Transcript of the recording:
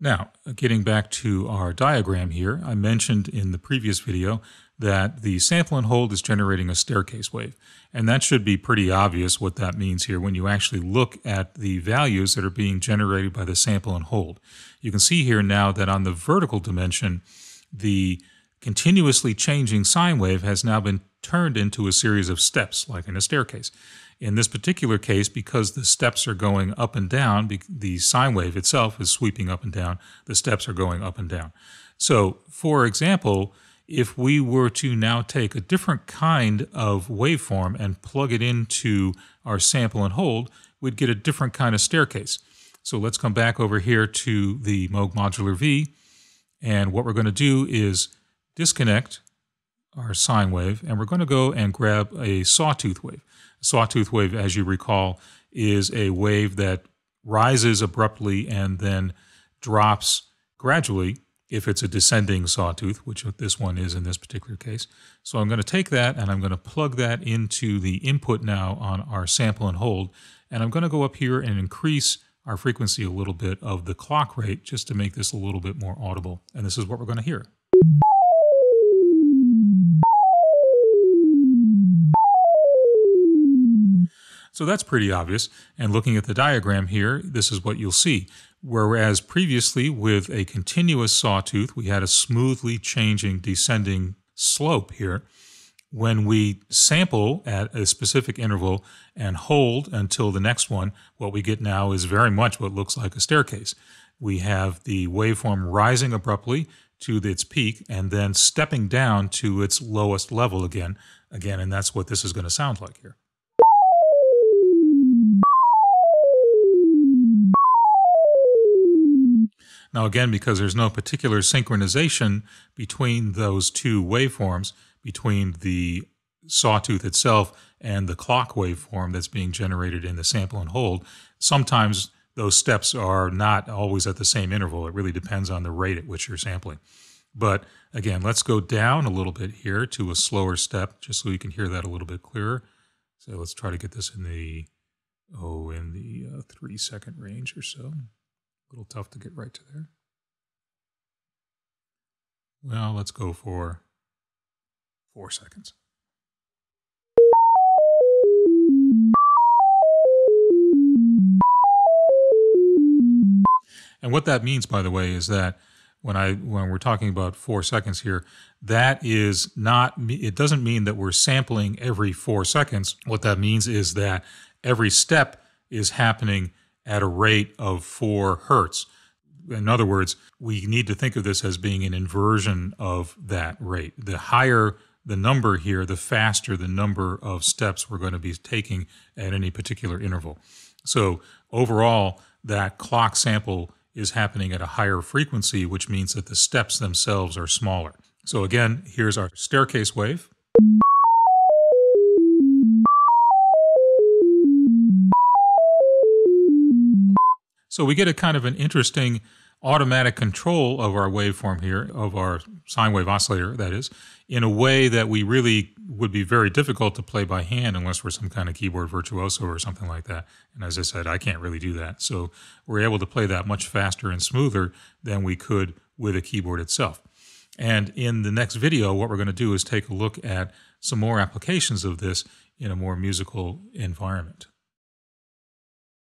Now, getting back to our diagram here, I mentioned in the previous video that the sample and hold is generating a staircase wave. And that should be pretty obvious what that means here when you actually look at the values that are being generated by the sample and hold. You can see here now that on the vertical dimension, the continuously changing sine wave has now been turned into a series of steps, like in a staircase. In this particular case, because the steps are going up and down, the sine wave itself is sweeping up and down, the steps are going up and down. So, for example, if we were to now take a different kind of waveform and plug it into our sample and hold, we'd get a different kind of staircase. So let's come back over here to the Moog Modular V, and what we're going to do is disconnect our sine wave, and we're going to go and grab a sawtooth wave. A sawtooth wave, as you recall, is a wave that rises abruptly and then drops gradually if it's a descending sawtooth, which this one is in this particular case. So I'm going to take that and I'm going to plug that into the input now on our sample and hold. And I'm going to go up here and increase our frequency a little bit of the clock rate just to make this a little bit more audible. And this is what we're going to hear. So that's pretty obvious. And looking at the diagram here, this is what you'll see. Whereas previously with a continuous sawtooth, we had a smoothly changing descending slope here. When we sample at a specific interval and hold until the next one, what we get now is very much what looks like a staircase. We have the waveform rising abruptly to its peak and then stepping down to its lowest level again, again, and that's what this is going to sound like here. Now, again, because there's no particular synchronization between those two waveforms, between the sawtooth itself and the clock waveform that's being generated in the sample and hold, sometimes those steps are not always at the same interval. It really depends on the rate at which you're sampling. But again, let's go down a little bit here to a slower step, just so you can hear that a little bit clearer. So let's try to get this in the, oh, in the uh, three second range or so. A little tough to get right to there. Well, let's go for four seconds. And what that means, by the way, is that when I when we're talking about four seconds here, that is not it doesn't mean that we're sampling every four seconds. What that means is that every step is happening at a rate of four hertz. In other words, we need to think of this as being an inversion of that rate. The higher the number here, the faster the number of steps we're going to be taking at any particular interval. So overall, that clock sample is happening at a higher frequency, which means that the steps themselves are smaller. So again, here's our staircase wave. So we get a kind of an interesting automatic control of our waveform here, of our sine wave oscillator, that is, in a way that we really would be very difficult to play by hand unless we're some kind of keyboard virtuoso or something like that. And as I said, I can't really do that. So we're able to play that much faster and smoother than we could with a keyboard itself. And in the next video, what we're going to do is take a look at some more applications of this in a more musical environment.